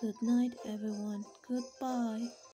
Good night, everyone. Goodbye.